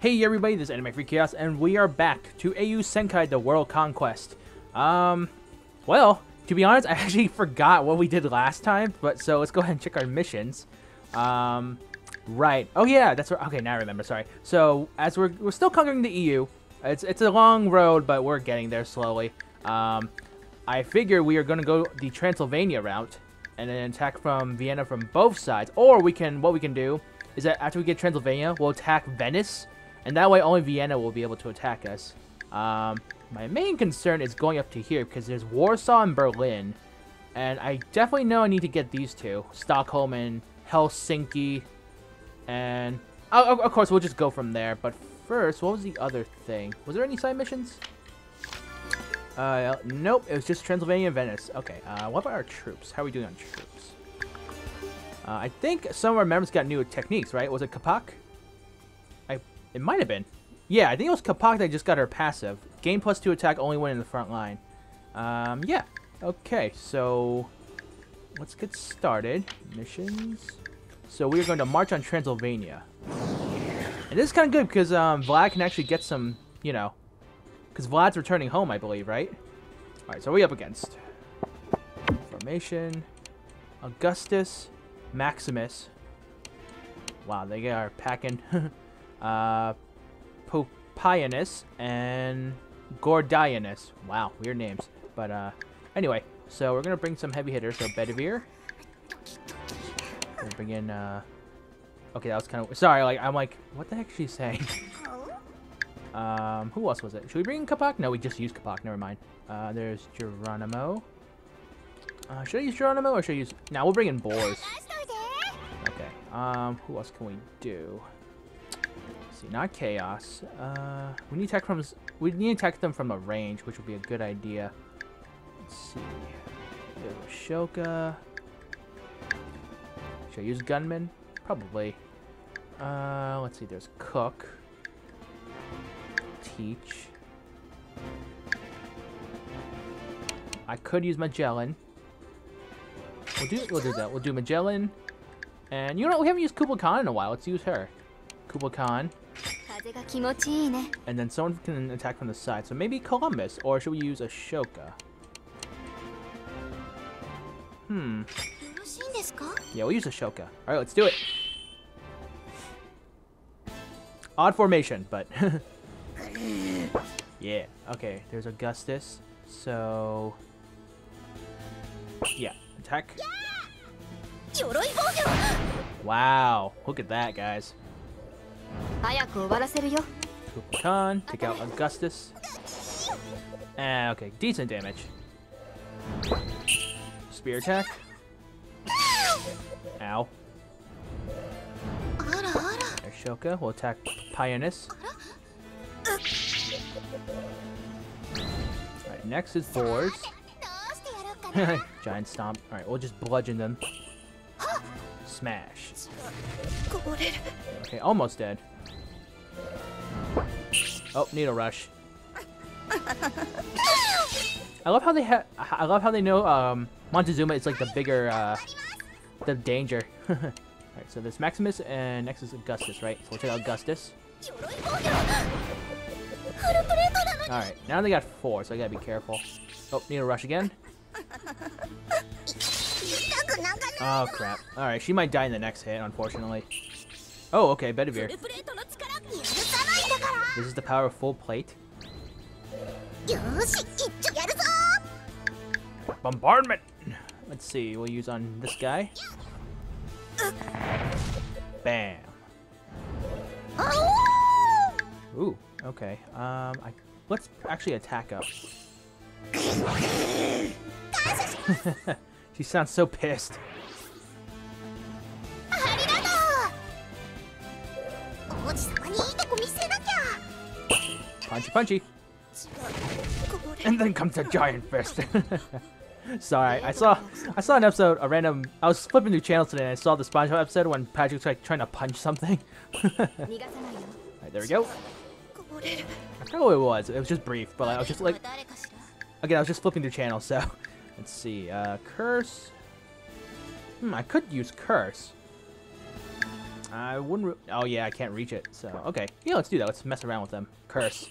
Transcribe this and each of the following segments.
Hey everybody, this is AnimefreakChaos, and we are back to Eiyuu Senki The World Conquest. Um, well, to be honest, I actually forgot what we did last time, but so let's go ahead and check our missions. Um, right. Oh yeah, that's right. Okay, now I remember, sorry. So, as we're, we're still conquering the EU, it's, it's a long road, but we're getting there slowly. Um, I figure we are going to go the Transylvania route, and then attack from Vienna from both sides. Or we can, what we can do, is that after we get Transylvania, we'll attack Venice, and that way only Vienna will be able to attack us. Um, my main concern is going up to here because there's Warsaw and Berlin. And I definitely know I need to get these two. Stockholm and Helsinki. And oh, of course we'll just go from there. But first, what was the other thing? Was there any side missions? Uh, nope, it was just Transylvania and Venice. Okay, uh, what about our troops? How are we doing on troops? Uh, I think some of our members got new techniques, right? Was it Kapak? It might have been. Yeah, I think it was Kapak that just got her passive. Gain plus two attack only when in the front line. Um, yeah. Okay, so let's get started. Missions. So we are going to march on Transylvania. And this is kind of good because um, Vlad can actually get some, you know, because Vlad's returning home, I believe, right? All right, so we up against formation, Augustus, Maximus. Wow, they are packing. uh, Pupienus, and Gordianus. Wow, weird names. But, uh, anyway, so we're gonna bring some heavy hitters. So, Bedivere. We'll bring in, uh... Okay, that was kind of... Sorry, like, I'm like, what the heck is she saying? um, who else was it? Should we bring in Kapak? No, we just used Kapak. Never mind. Uh, there's Geronimo. Uh, should I use Geronimo or should I use... Now, we'll bring in Boars. Okay. Um, who else can we do? See, not chaos. Uh, we need attack from we need to attack them from a range, which would be a good idea. Let's see. Ashoka. Should I use gunman? Probably. Uh, let's see. There's cook. Teach. I could use Magellan. We'll do we'll do that. We'll do Magellan. And you know? We haven't used Kublai Khan in a while. Let's use her. Kublai Khan. And then someone can attack from the side. So maybe Columbus, or should we use Ashoka? Hmm. Yeah, we'll use Ashoka. Alright, let's do it. Odd formation, but... yeah, okay, there's Augustus. So... Yeah, attack. Wow, look at that, guys. Khan, take out Augustus. Ah, okay, decent damage. Spear attack. Ow. Ashoka will attack Pioneus. Alright, next is Boars. Giant Stomp. Alright, we'll just bludgeon them. Smash. Okay, almost dead. Oh, Needle Rush. I love how they have. I love how they know um, Montezuma is like the bigger, uh, the danger. Alright, so there's Maximus and next is Augustus, right? So we'll take Augustus. Alright, now they got four, so I gotta be careful. Oh, Needle Rush again. Oh, crap. Alright, she might die in the next hit, unfortunately. Oh, okay, Bedivere. This is the power of full plate. Bombardment! Let's see, we'll use on this guy. Bam. Ooh, okay. Um, I, let's actually attack up. she sounds so pissed. Punchy, punchy. And then comes a giant fist. Sorry, I saw I saw an episode, a random. I was flipping through channels today, and I saw the SpongeBob episode when Patrick's like trying to punch something. right, there we go. I forgot what it was. It was just brief, but I was just like, again, I was just flipping through channels. So, let's see. Uh, curse. Hmm, I could use curse. I wouldn't. Oh yeah, I can't reach it. So okay, yeah, let's do that. Let's mess around with them. Curse.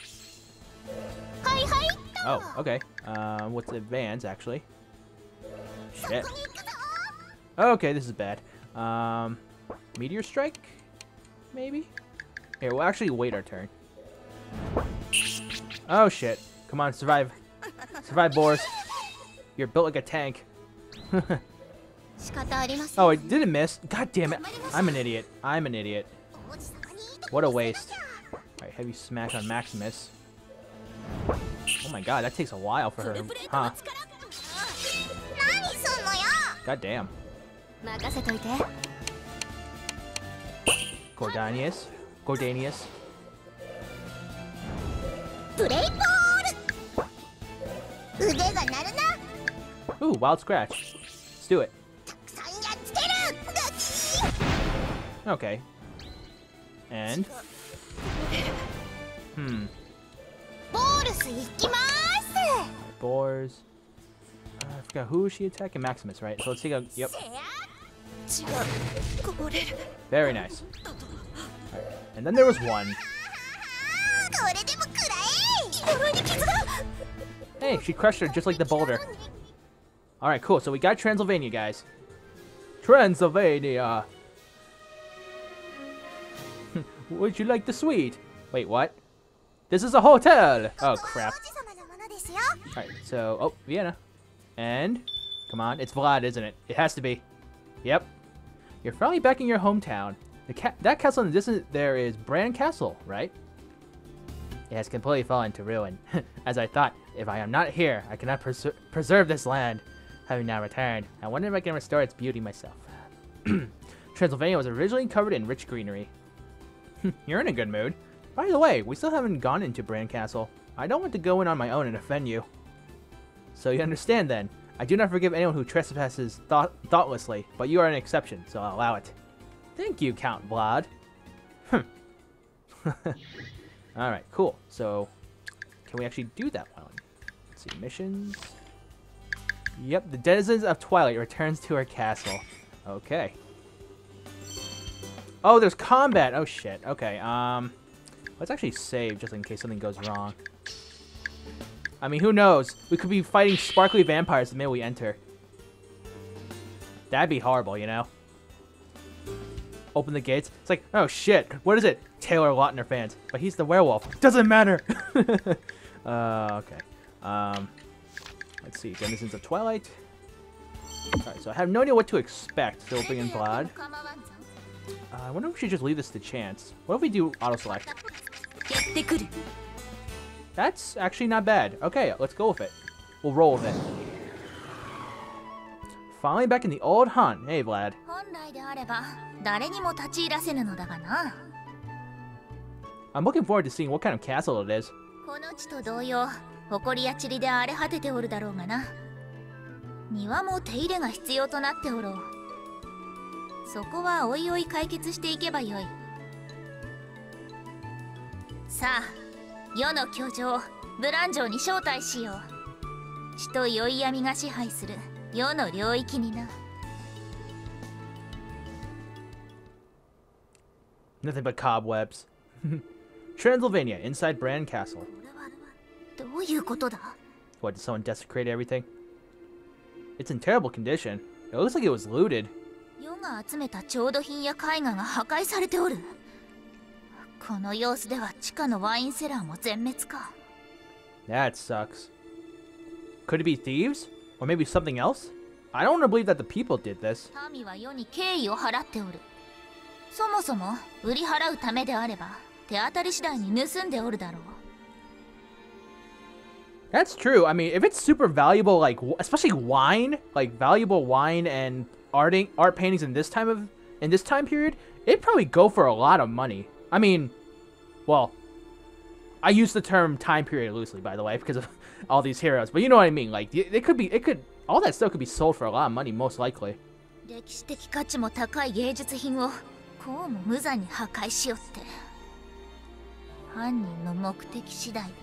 Oh, okay. Um, what's advance actually? Shit. Okay, this is bad. Um, meteor strike, maybe. Here, we'll actually wait our turn. Oh shit! Come on, survive. Survive, Boris. You're built like a tank. oh, I didn't miss. God damn it. I'm an idiot. I'm an idiot. What a waste. Alright, heavy smash on Maximus. Oh my god, that takes a while for her. Huh. God damn. Gordianus. Gordianus. Ooh, wild scratch. Let's do it. Okay. And? Hmm. Boars. Uh, I forgot who is she attacking? Maximus, right? So let's take a. Yep. Very nice. Right. And then there was one. Hey, she crushed her just like the boulder. Alright, cool. So we got Transylvania, guys. Transylvania! Would you like the suite? Wait, what? This is a hotel! Oh, crap. Alright, so... Oh, Vienna. And... Come on, it's Vlad, isn't it? It has to be. Yep. You're finally back in your hometown. The ca that castle in the distance there is Bran Castle, right? It has completely fallen to ruin. As I thought, if I am not here, I cannot pres preserve this land. Having now returned, I wonder if I can restore its beauty myself. Transylvania was originally covered in rich greenery. You're in a good mood. By the way, we still haven't gone into Bran Castle. I don't want to go in on my own and offend you. So you understand then. I do not forgive anyone who trespasses thought thoughtlessly, but you are an exception, so I'll allow it. Thank you, Count Vlad. Hmm. Alright, cool. So, can we actually do that one? Let's see, missions. Yep, the denizens of Twilight returns to her castle. Okay. Oh, there's combat! Oh, shit. Okay, um... Let's actually save, just in case something goes wrong. I mean, who knows? We could be fighting sparkly vampires the minute we enter. That'd be horrible, you know? Open the gates. It's like, oh shit, what is it? Taylor Lautner fans. But he's the werewolf. Doesn't matter! uh, okay. Um, let's see. Denizens of Twilight. Alright, so I have no idea what to expect. So bring in Vlad. Uh, I wonder if we should just leave this to chance. What if we do auto select? That's actually not bad. Okay, let's go with it. We'll roll with it. Finally back in the old hunt. Hey, Vlad. I'm looking forward to seeing what kind of castle it is. そこはおいおい解決していけばよい。さあ、世の巨城ブラン城に招待しよう血と宵闇が支配する世の領域にな Nothing but cobwebs. Transylvania, inside Bran Castle. What, did someone desecrate everything? It's in terrible condition. It looks like it was looted. 世が集めた調度品や絵画が破壊されておる。この様子では地下のワインセラーも全滅か。That sucks. Could it be thieves? Or maybe something else? I don't want to believe that the people did this. 民は世に敬意を払っておる。そもそも売り払うためであれば手当たり次第に盗んでおるだろう。That's true. I mean, if it's super valuable, like especially wine, like valuable wine and arting art paintings in this time of in this time period, it'd probably go for a lot of money. I mean, well, I use the term time period loosely, by the way, because of all these heroes. But you know what I mean. Like, it could be, it could, all that stuff could be sold for a lot of money, most likely. 歴史的価値も高い芸術品をこうも無残に破壊しよって犯人の目的次第では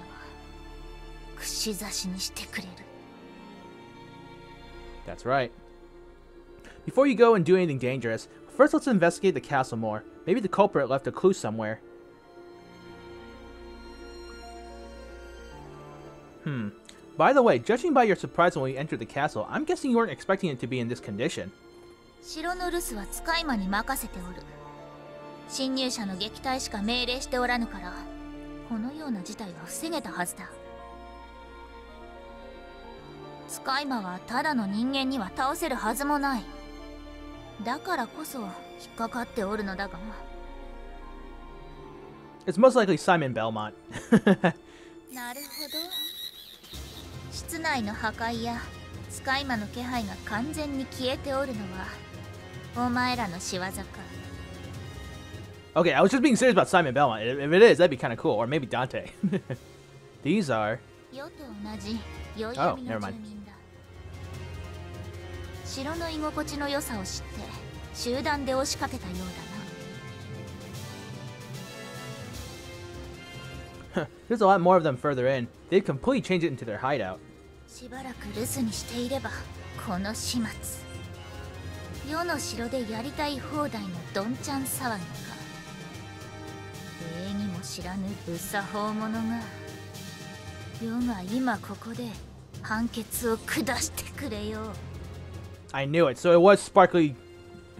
串刺しにしてくれる That's right Before you go and do anything dangerous, first let's investigate the castle more. Maybe the culprit left a clue somewhere. Hmm. By the way, judging by your surprise when we entered the castle, I'm guessing you weren't expecting it to be in this condition. 城の留守は使い魔に任せておる侵入者の撃退しか命令しておらぬからこのような事態は防げたはずだ使い魔はただの人間には倒せるはずもない だからこそ引っかかっておるのだが It's most likely Simon Belmont. なるほど室内の破壊や使い魔の気配が完全に消えておるのはお前らの仕業か Okay, I was just being serious about Simon Belmont. If if it is, that'd be kind of cool. Or maybe Dante. These are... 世と同じ宵 Oh, 闇の never 住 mind. 城の居心地の良さを知って集団で押しかけたようだな。There's a lot more of them further in. They've completely changed it into their hideout. しばらく留守にしていればこの始末。世の城でやりたい放題のどんちゃん騒ぎか。礼儀も知らぬ無作法者が。世が今ここで判決を下してくれよ。う I knew it. So it was sparkly,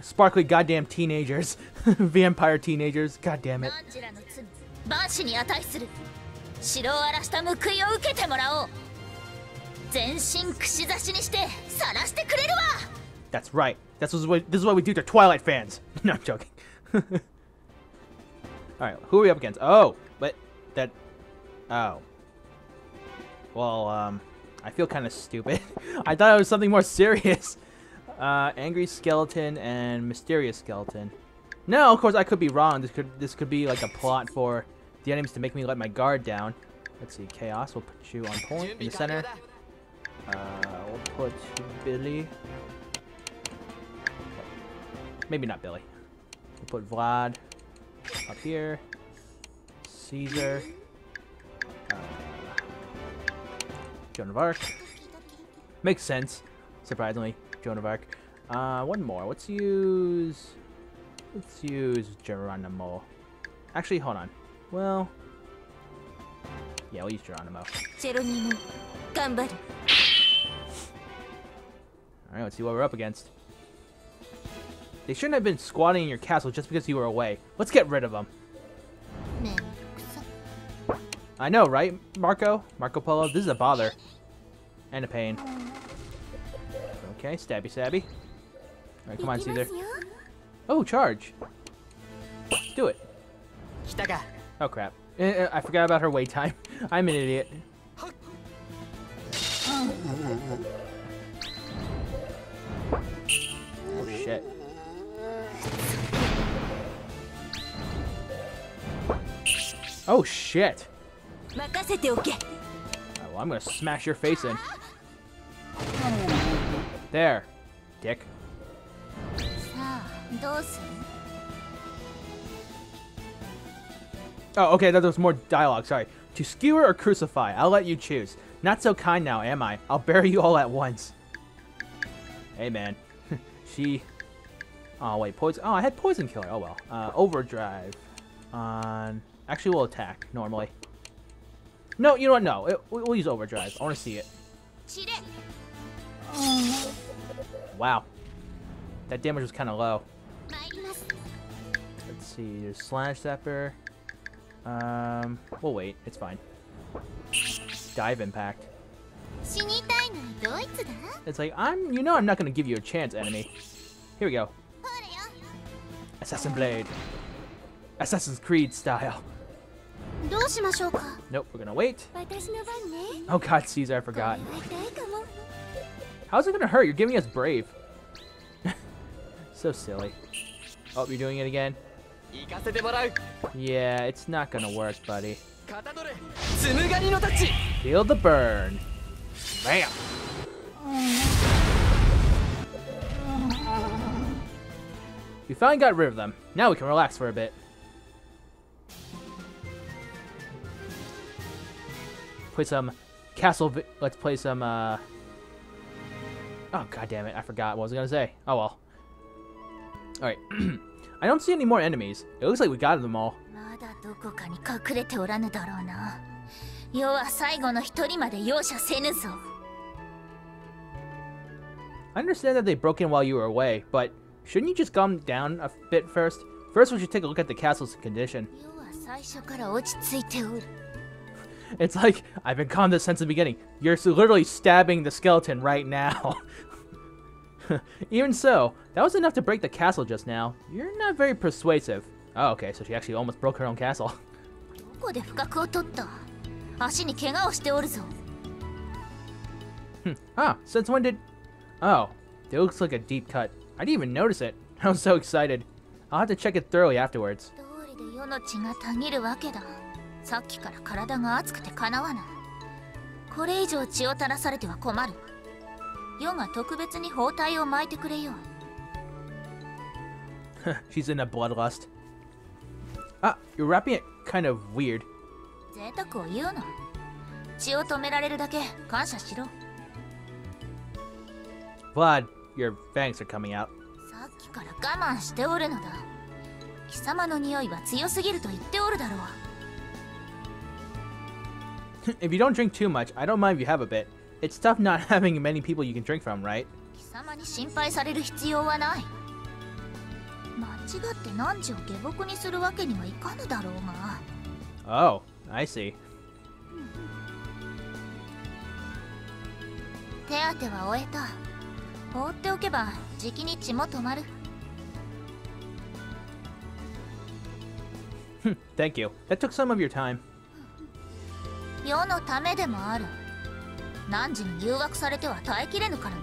sparkly goddamn teenagers. Vampire teenagers. God damn it. That's right. That's what, this is what we do to Twilight fans. no, I'm joking. Alright, who are we up against? Oh, but that... Oh. Well, um, I feel kind of stupid. I thought it was something more serious. Uh, angry skeleton and mysterious skeleton. No, of course I could be wrong. This could this could be like a plot for the enemies to make me let my guard down. Let's see, chaos. We'll put you on point in the center. Uh, we'll put Billy. Maybe not Billy. We'll put Vlad up here. Caesar. Uh, Joan of Arc. Makes sense, surprisingly. Joan of Arc. Uh, one more. Let's use... Let's use Geronimo. Actually, hold on. Well... Yeah, we'll use Geronimo. Geronimo, Alright, let's see what we're up against. They shouldn't have been squatting in your castle just because you were away. Let's get rid of them. I know, right, Marco? Marco Polo? This is a bother. And a pain. Okay, stabby stabby. Alright, come on, Caesar. Oh, charge! Do it. Oh, crap. Eh, eh, I forgot about her wait time. I'm an idiot. Oh, shit. Oh, shit! Oh, well, I'm gonna smash your face in. There, dick. Oh, okay, that was more dialogue, sorry. To skewer or crucify, I'll let you choose. Not so kind now, am I? I'll bury you all at once. Hey, man. she... Oh, wait, poison... Oh, I had poison killer. Oh, well. Uh, overdrive. On... Actually, we'll attack, normally. No, you know what? No. It, we'll use overdrive. I want to see it. Wow. That damage was kind of low. Let's see, there's Slash Zapper. Um, we'll wait, it's fine. Dive Impact. It's like, I'm, you know I'm not gonna give you a chance, enemy. Here we go. Assassin Blade. Assassin's Creed style. Nope, we're gonna wait. Oh god, Caesar, I forgot. How's it gonna hurt? You're giving us brave. so silly. Oh, you're doing it again? Yeah, it's not gonna work, buddy. Feel the burn. Bam! We finally got rid of them. Now we can relax for a bit. Play some Castle... Let's play some, uh... Oh god damn it! I forgot what I was gonna say. Oh well. Alright. I don't see any more enemies. It looks like we got them all. まだどこかに隠れておらぬだろうな世は最後の一人まで容赦せぬぞ I understand that they broke in while you were away, but shouldn't you just calm down a bit first? First, we should take a look at the castle's condition. 世は最初から落ち着いておる It's like, I've been calm this since the beginning. You're s- literally stabbing the skeleton right now. Even so, that was enough to break the castle just now. You're not very persuasive. Oh, okay, so she actually almost broke her own castle. どこで不覚を取った足に怪我をしておるぞ Ah, since when did... Oh, it looks like a deep cut. I didn't even notice it. I was so excited. I'll have to check it thoroughly afterwards. 通りで世の血がたぎるわけださっきから体が熱くてかなわないこれ以上血を垂らされては困る 世が特別に包帯を巻いてくれよ She's in a bloodlust. Ah, you're wrapping it kind of weird. 贅沢を言うな血を止められるだけ感謝しろ Vlad, your fangs are coming out. さっきから我慢しておるのだ貴様の匂いは強すぎると言っておるだろう if you don't drink too much, I don't mind if you have a bit. It's tough not having many people you can drink from, right? 貴様に心配される必要はない間違って何時を下僕にするわけにはいかぬだろうが Oh, I see. 手当ては終えた放っておけばじきに血も止まる Thank you. That took some of your time. 世のためでもある 何時に誘惑されては耐えきれぬからな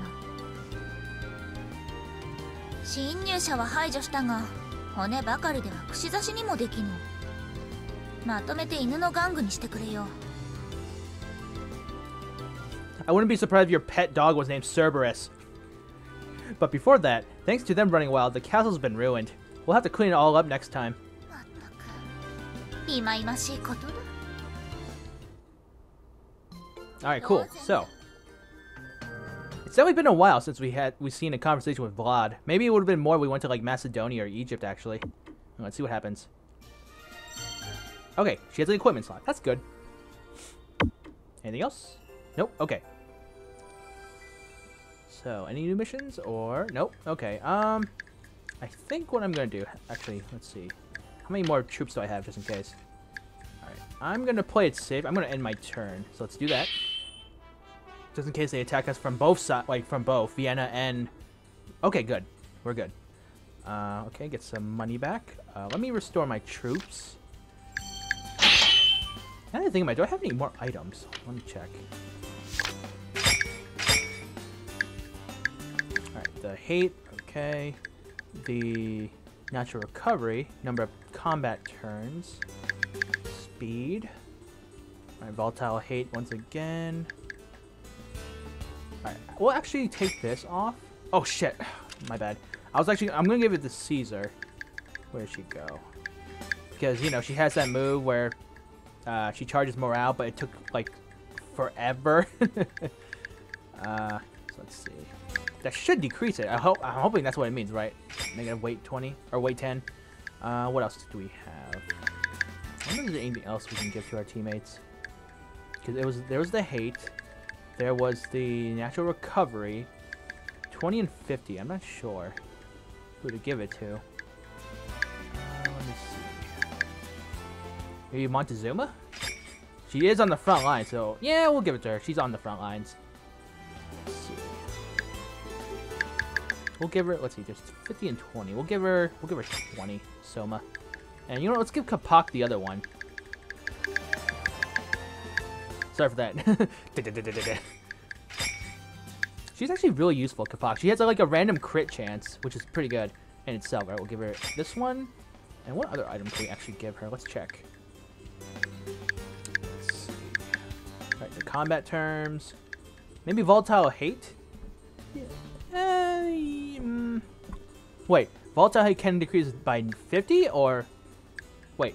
侵入者は排除したが骨ばかりでは串刺しにもできぬまとめて犬の玩具にしてくれよ I wouldn't be surprised if your pet dog was named Cerberus. But before that, thanks to them running wild, the castle's been ruined. We'll have to clean it all up next time. まったく忌々しいことだ Alright, cool. So, it's definitely been a while since we had we seen a conversation with Vlad. Maybe it would have been more if we went to like Macedonia or Egypt actually. Let's see what happens. Okay, she has an equipment slot. That's good. Anything else? Nope. Okay. So, any new missions or nope? Okay. Um, I think what I'm gonna do actually. Let's see. How many more troops do I have just in case? Alright, I'm gonna play it safe. I'm gonna end my turn. So let's do that. Just in case they attack us from both sides, like from both Vienna and. Okay, good. We're good. Uh, okay, get some money back. Uh, let me restore my troops. I think about it, do I have any more items? Let me check. Alright, the hate, okay. The natural recovery, number of combat turns, speed. Alright, volatile hate once again. Alright, we'll actually take this off. Oh shit, my bad. I was actually, I'm gonna give it to Caesar. Where'd she go? Because, you know, she has that move where uh, she charges morale, but it took, like, forever. uh, so let's see. That should decrease it. I hope, I'm hoping that's what it means, right? Negative weight 20, or weight 10. Uh, what else do we have? I wonder if there's anything else we can give to our teammates. Because it was, there was the hate. There was the natural recovery. 20 and 50. I'm not sure who to give it to. Uh, let me see. Maybe Montezuma? She is on the front line, so yeah, we'll give it to her. She's on the front lines. We'll give her. Let's see, just 50 and 20. We'll give her. We'll give her 20. Soma. And you know, what, let's give Kapak the other one. Sorry for that. She's actually really useful, Kapak. She has like a random crit chance, which is pretty good in itself. Right, we'll give her this one. And what other item can we actually give her? Let's check. Let's see. Right, the combat terms. Maybe volatile hate. Yeah. Uh. Wait, volatile hate can decrease by 50 or wait.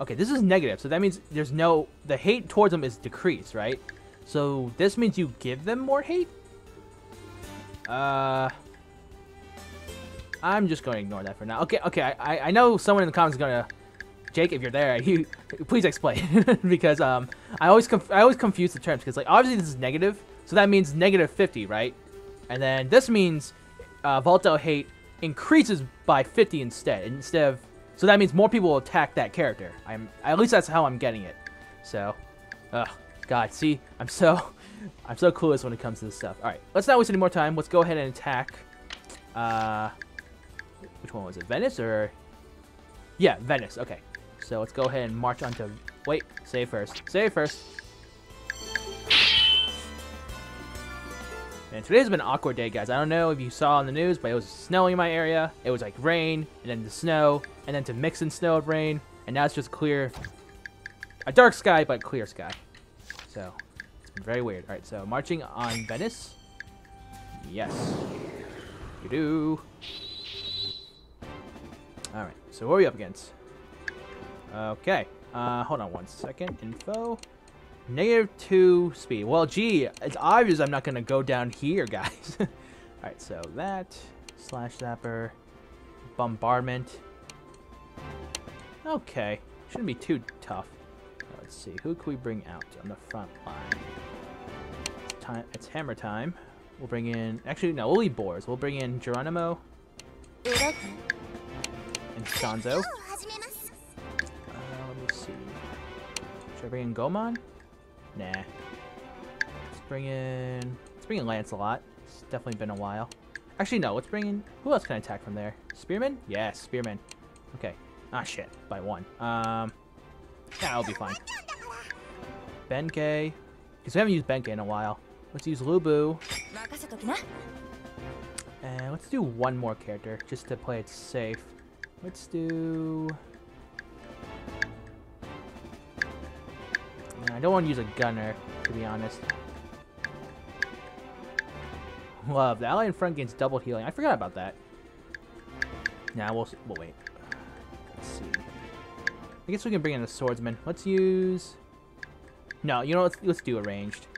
Okay, this is negative, so that means there's no the hate towards them is decreased, right? So this means you give them more hate. Uh, I'm just going to ignore that for now. Okay, okay. I, I know someone in the comments is gonna. Jake, if you're there, you please explain because um I always I always confuse the terms because like obviously this is negative, so that means negative 50, right? And then this means uh, volatile hate increases by 50 instead instead of so that means more people will attack that character. I'm at least that's how I'm getting it. So, ugh, God, see, I'm so I'm so clueless when it comes to this stuff. All right, let's not waste any more time. Let's go ahead and attack. Uh, which one was it? Venice or? Yeah, Venice. Okay. So let's go ahead and march on to... Wait, save first. Save first. And today's been an awkward day, guys. I don't know if you saw on the news, but it was snowing in my area. It was like rain, and then the snow, and then to mix in snow and rain, and now it's just clear. A dark sky, but clear sky. So, it's been very weird. Alright, so marching on Venice. Yes. You do. Alright, so what are we up against? Okay. Uh, hold on one second. Info. Negative 2 speed. Well, gee, it's obvious I'm not going to go down here, guys. Alright, so that. Slash Zapper. Bombardment. Okay. Shouldn't be too tough. Let's see. Who can we bring out on the front line? It's, time, it's hammer time. We'll bring in... Actually, no, we'll leave Boars. We'll bring in Geronimo and Sanzo. Uh, let me see. Should I bring in Goemon? Nah. Let's bring in... Let's bring in Lancelot. It's definitely been a while. Actually, no. Let's bring in... Who else can I attack from there? Spearman? Yes, Spearman. Okay. Ah, shit. By one. Um... Yeah, I'll be fine. Benkei. Because we haven't used Benkei in a while. Let's use Lu Bu. And let's do one more character, just to play it safe. Let's do... I don't want to use a gunner, to be honest. Love. The ally in front gains double healing. I forgot about that. Now nah, we'll, we'll wait. Let's see. I guess we can bring in the swordsman. Let's use... No, you know, let's, let's do a ranged.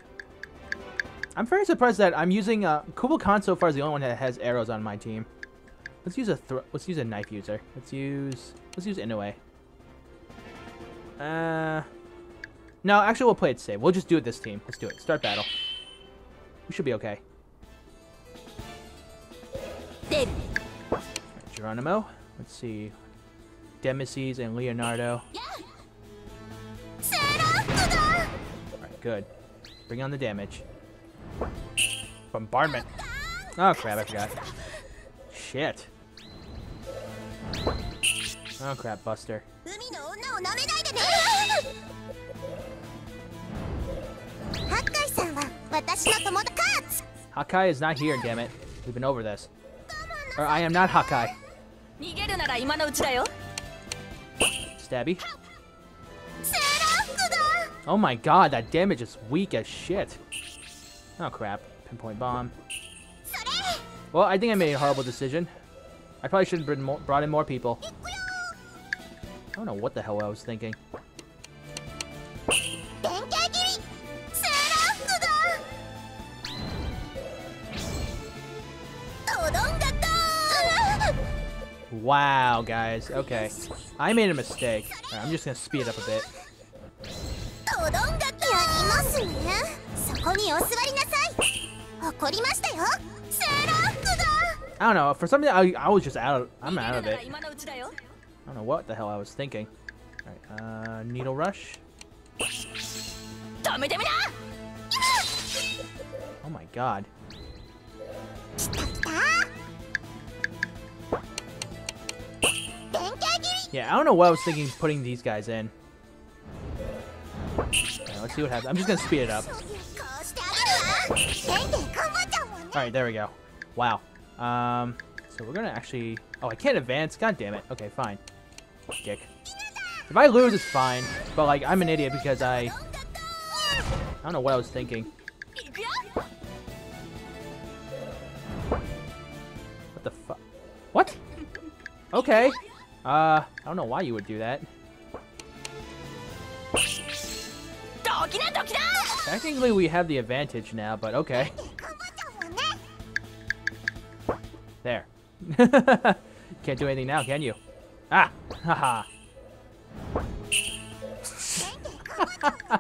I'm very surprised that I'm using... Uh, Khan so far is the only one that has arrows on my team. Let's use a let's use a knife user. Let's use let's use Inoue. Uh, no, actually we'll play it safe. We'll just do it this team. Let's do it. Start battle. We should be okay. Geronimo. Let's see. Demises and Leonardo. Alright, good. Bring on the damage. Bombardment. Oh crap, I forgot. Shit. Oh crap, Buster. Hakai is not here, damn it. We've been over this. Or I am not Hakai. Stabby. Oh my god, that damage is weak as shit. Oh crap. Pinpoint bomb. Well, I think I made a horrible decision. I probably should have brought in more people. I don't know what the hell I was thinking. Wow, guys. Okay. I made a mistake. Right, I'm just gonna speed up a bit. I don't know. For something, I, I was just out. Of, I'm out of it. I don't know what the hell I was thinking. All right, uh, needle rush. Oh my god. Yeah, I don't know what I was thinking putting these guys in. Right, let's see what happens. I'm just gonna speed it up. Alright, there we go. Wow. Um, so we're gonna actually... Oh, I can't advance? God damn it. Okay, fine. Dick. If I lose, it's fine. But, like, I'm an idiot because I... I don't know what I was thinking. What the fuck? What? Okay. Uh, I don't know why you would do that. Technically, we have the advantage now, but okay. There. Can't do anything now, can you? Ah! Haha.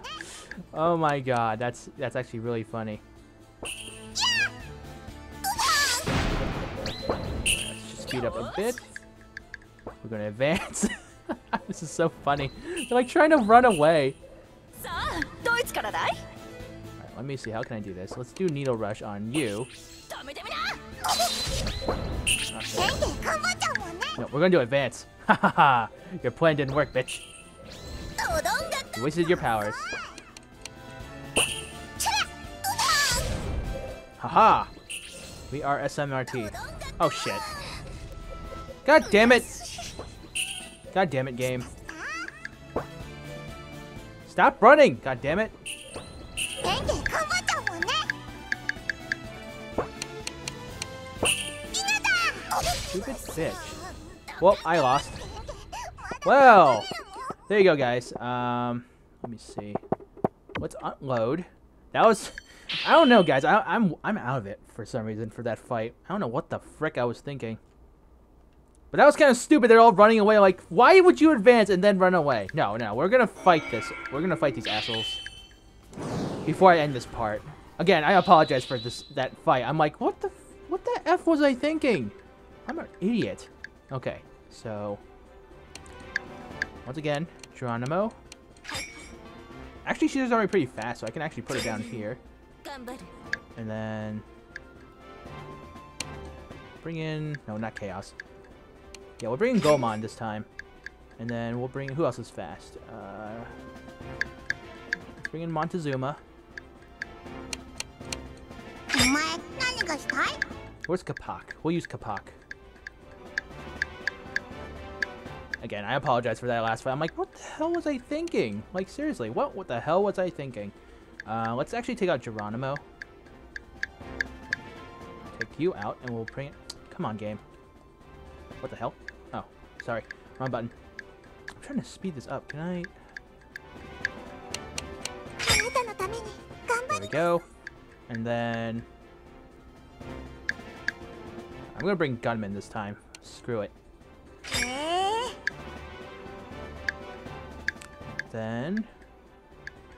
oh my god, that's that's actually really funny. Let's just speed up a bit. We're gonna advance. this is so funny. They're like trying to run away. Alright, let me see. How can I do this? Let's do Needle Rush on you. No, we're gonna do advance. Ha ha ha! Your plan didn't work, bitch. You wasted your powers. Haha! -ha. We are SMRT. Oh shit. God damn it! God damn it, game. Stop running! God damn it. Stupid bitch. Well, I lost. Well, there you go, guys. Um, let me see. Let's unload. That was, I don't know, guys. I, I'm I'm out of it for some reason for that fight. I don't know what the frick I was thinking. But that was kind of stupid. They're all running away. Like, why would you advance and then run away? No, no. We're going to fight this. We're going to fight these assholes. Before I end this part. Again, I apologize for this that fight. I'm like, what the... What the F was I thinking? I'm an idiot. Okay, so... Once again, Geronimo. Actually, she's already pretty fast, so I can actually put her down here. And then... Bring in... No, not Chaos. Yeah, we'll bring in Goemon this time. And then we'll bring... Who else is fast? Uh, let's bring in Montezuma. Where's Kapak? We'll use Kapak. Again, I apologize for that last fight. I'm like, what the hell was I thinking? Like, seriously, what what the hell was I thinking? Uh, let's actually take out Geronimo. Take you out, and we'll bring... Come on, game. What the hell? Sorry, wrong button. I'm trying to speed this up. Can I? There we go. And then... I'm gonna bring gunman this time. Screw it. Then...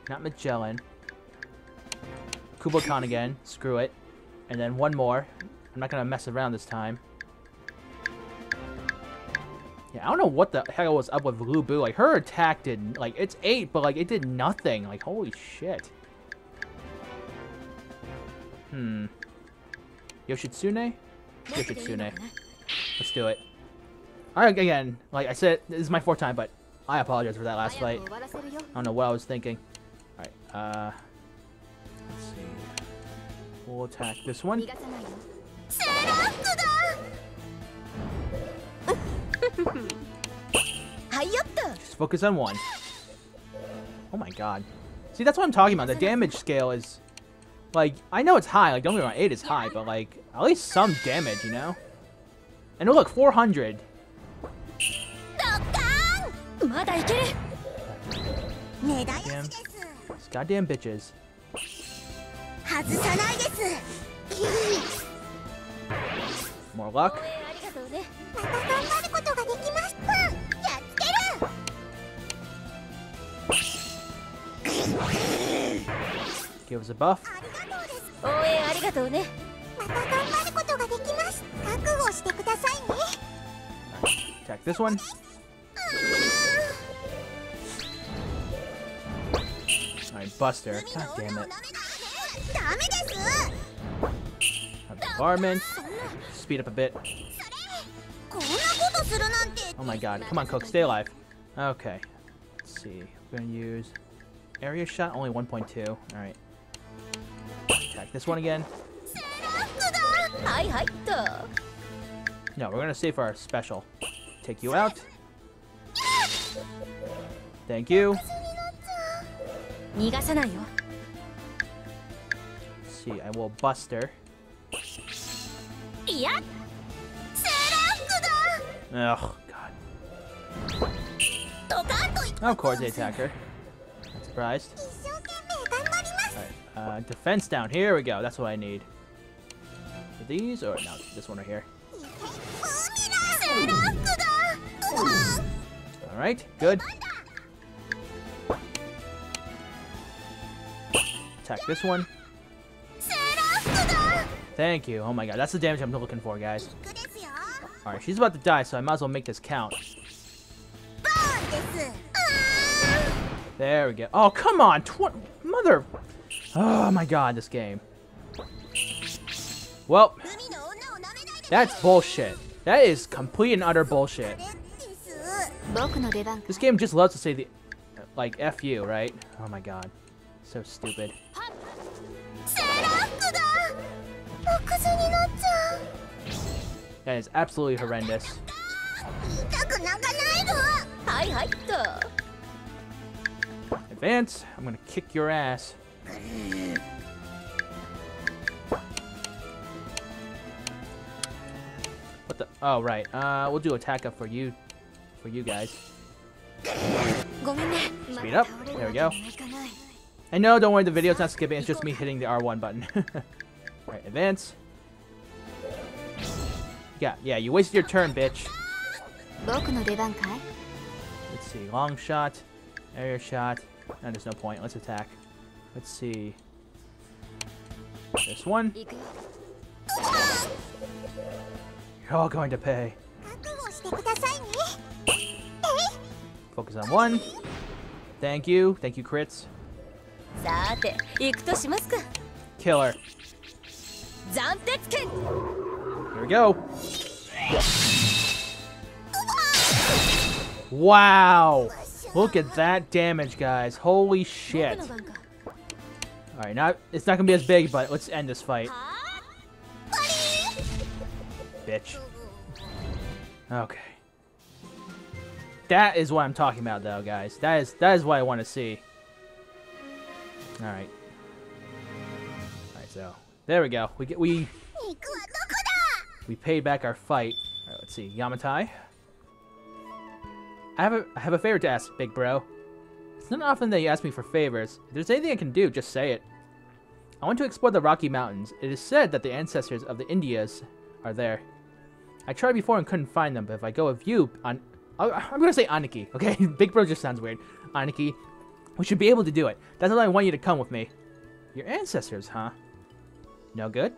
Not Magellan. Kublai Khan again. Screw it. And then one more. I'm not gonna mess around this time. I don't know what the hell was up with Lu Bu. Like, her attack did, like, it's 8, but, like, it did nothing. Like, holy shit. Hmm. Yoshitsune? Yoshitsune. Let's do it. Alright, again, like I said, this is my fourth time, but I apologize for that last fight. I don't know what I was thinking. Alright, uh... Let's see. We'll attack this one. Just focus on one. Oh my god. See, that's what I'm talking about. The damage scale is... Like, I know it's high. Like, don't get me wrong, 8 is high, but, like, at least some damage, you know? And look, 400. Damn. These goddamn bitches. More luck. gives a buff. Oh, nice. Attack this one. Ah. Alright, Buster. God damn it. Environment. Speed up a bit. Oh my god. Come on, Cook. Stay alive. Okay. Let's see. We're gonna use area shot. Only 1.2. Alright attack. This one again. No, we're gonna save our special. Take you out. Thank you. Let's see, I will bust her. Oh God. Of course, they attack her. Not surprised. Uh, defense down. Here we go. That's what I need. Are these or no, this one right here. All right, good. Attack this one. Thank you. Oh my god, that's the damage I'm looking for, guys. Alright, she's about to die, so I might as well make this count. There we go. Oh, come on! Tw mother... Oh my god, this game. Well, that's bullshit. That is complete and utter bullshit. This game just loves to say the, like, F you, right? Oh my god. So stupid. That is absolutely horrendous. Advance. I'm gonna kick your ass. What the? Oh, right. Uh, we'll do attack up for you, for you guys. Speed up. There we go. And no, don't worry, the video's not skipping. It's just me hitting the R1 button. Alright, advance. Yeah, yeah, you wasted your turn, bitch. Let's see, long shot, area shot. No, there's no point. Let's attack. Let's see. This one. You're all going to pay. Focus on one. Thank you. Thank you, crits. Killer. Here we go. Wow. Look at that damage, guys. Holy shit. Alright, now it's not gonna be as big, but let's end this fight. Bitch. Okay. That is what I'm talking about though, guys. That is that is what I want to see. Alright. Alright, so. There we go. We get we We paid back our fight. Alright, let's see. Yamatai. I have a I have a favor to ask, big bro. Not often that you ask me for favors. If there's anything I can do, just say it. I want to explore the Rocky Mountains. It is said that the ancestors of the Indias are there. I tried before and couldn't find them, but if I go with you on I'm gonna say Aniki, okay? Big bro just sounds weird. Aniki, we should be able to do it. That's why I want you to come with me. Your ancestors, huh? No good?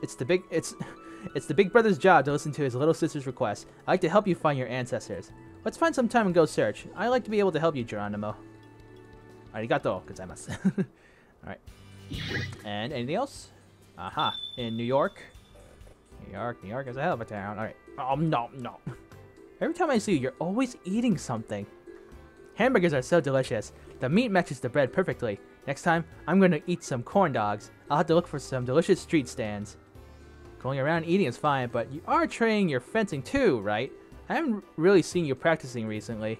It's the big it's it's the big brother's job to listen to his little sister's request. I'd like to help you find your ancestors. Let's find some time and go search. I like to be able to help you, Geronimo. Arigato gozaimasu. Alright. And anything else? Aha. In New York. New York, New York is a hell of a town. Alright. Oh no, no. Every time I see you, you're always eating something. Hamburgers are so delicious. The meat matches the bread perfectly. Next time, I'm gonna eat some corn dogs. I'll have to look for some delicious street stands. Going around eating is fine, but you are training your fencing too, right? I haven't really seen you practicing recently.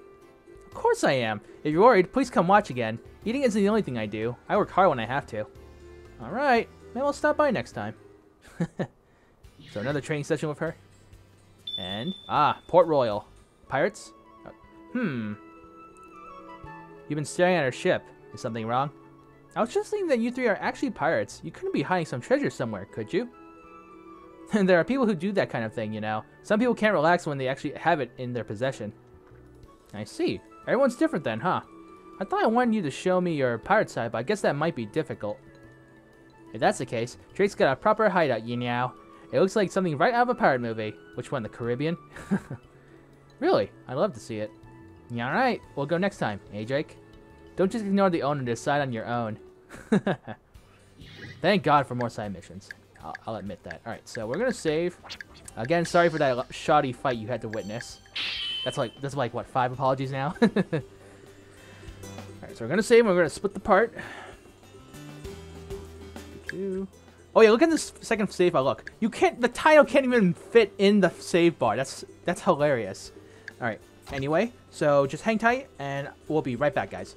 Of course I am. If you're worried, please come watch again. Eating isn't the only thing I do. I work hard when I have to. Alright, maybe I'll stop by next time. so another training session with her. And, ah, Port Royal. Pirates? Uh, hmm. You've been staring at our ship. Is something wrong? I was just thinking that you three are actually pirates. You couldn't be hiding some treasure somewhere, could you? And there are people who do that kind of thing, you know. Some people can't relax when they actually have it in their possession. I see. Everyone's different then, huh? I thought I wanted you to show me your pirate side, but I guess that might be difficult. If that's the case, Drake's got a proper hideout, you know. It looks like something right out of a pirate movie. Which one, the Caribbean? really? I'd love to see it. Yeah, alright. We'll go next time, eh, Drake? Don't just ignore the owner and decide on your own. Thank God for more side missions. I'll, I'll admit that. Alright, so we're gonna save. Again, sorry for that shoddy fight you had to witness. That's like, that's like, what, five apologies now? Alright, so we're gonna save we're gonna split the part. Oh yeah, look at this second save I look. You can't, the title can't even fit in the save bar. That's, that's hilarious. Alright, anyway, so just hang tight and we'll be right back, guys.